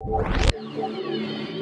you